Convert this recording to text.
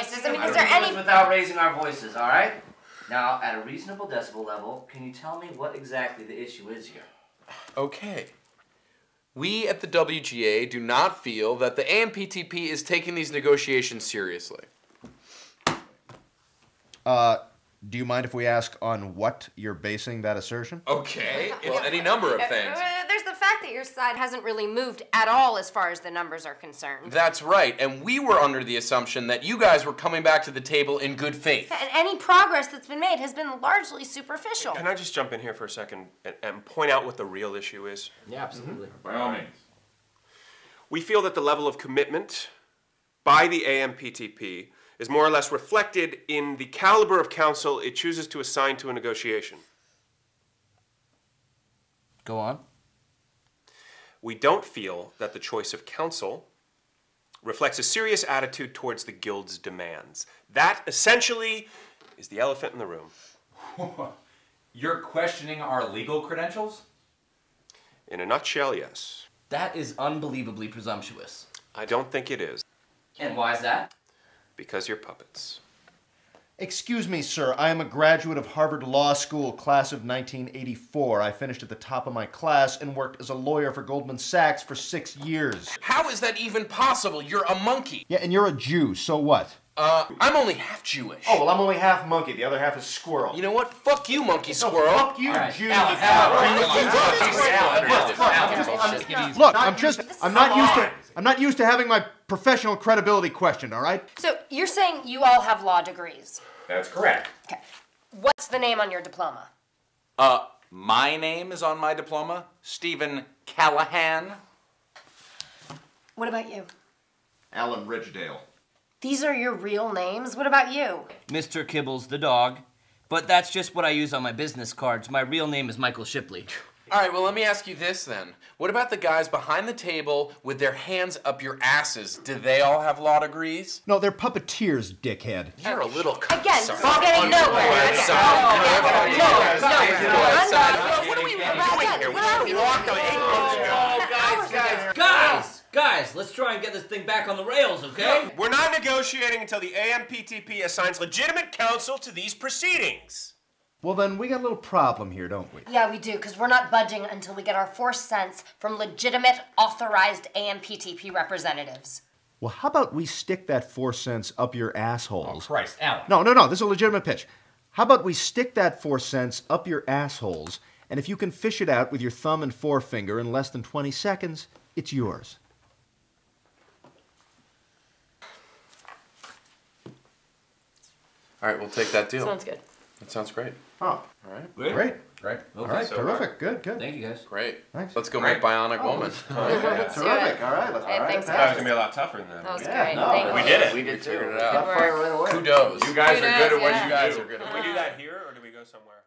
basis. I mean, I is don't there any? without raising our voices, all right? Now, at a reasonable decibel level, can you tell me what exactly the issue is here? Okay. We at the WGA do not feel that the AMPTP is taking these negotiations seriously. Uh, do you mind if we ask on what you're basing that assertion? Okay. Well, any number of things. There's the fact that your side hasn't really moved at all as far as the numbers are concerned. That's right. And we were under the assumption that you guys were coming back to the table in good faith. And any progress that's been made has been largely superficial. Can I just jump in here for a second and, and point out what the real issue is? Yeah, absolutely. Mm-hmm. By all means. We feel that the level of commitment by the AMPTP is more or less reflected in the caliber of counsel it chooses to assign to a negotiation. Go on. We don't feel that the choice of counsel reflects a serious attitude towards the Guild's demands. That essentially is the elephant in the room. You're questioning our legal credentials? In a nutshell, yes. That is unbelievably presumptuous. I don't think it is, And why is that? because you're puppets. Excuse me, sir. I am a graduate of Harvard Law School, class of 1984. I finished at the top of my class and worked as a lawyer for Goldman Sachs for six years. How is that even possible? You're a monkey. Yeah, and you're a Jew, so what? Uh, I'm only half Jewish. Oh, well, I'm only half monkey. The other half is squirrel. You know what? Fuck you, monkey squirrel. Fuck you, right. Jew. Look, I'm just, I'm not used to, I'm not used to having my professional credibility questioned, all right? So you're saying you all have law degrees. That's correct. Okay. What's the name on your diploma? Uh, my name is on my diploma, Stephen Callahan. What about you? Alan Ridgedale. These are your real names? What about you? Mr. Kibbles the dog. But that's just what I use on my business cards. My real name is Michael Shipley. All right, well, let me ask you this then. What about the guys behind the table with their hands up your asses? Do they all have law degrees? No, they're puppeteers, dickhead. You're a little Again, cocksucker. this is getting nowhere. Again. Sorry. Nowhere. What are we doing here? What are we Oh, guys, guys. Guys! Guys, let's try and get this thing back on the rails, okay? We're not negotiating until the AMPTP assigns legitimate counsel to these proceedings. Well, then we got a little problem here, don't we? Yeah, we do, because we're not budging until we get our four cents from legitimate, authorized AMPTP representatives. Well, how about we stick that four cents up your assholes? Oh, Christ, Alan. No, no, no. This is a legitimate pitch. How about we stick that four cents up your assholes, and if you can fish it out with your thumb and forefinger in less than 20 seconds, it's yours. All right, we'll take that deal. Sounds good. That sounds great. Oh, All right, great. Right. All right, terrific. Good, good. Thank you, guys. great. Thanks. Let's go Great. make Bionic Woman. Oh, let's do Terrific. All right, let's Hey, all right. thanks, let's That was gonna be a lot tougher than that. That was Yeah, great. no, Thank we you. did it. We did Figured too. it out. Good work. Kudos. You guys are good at what Yeah. you You guys are good at Did we do that here or do we go somewhere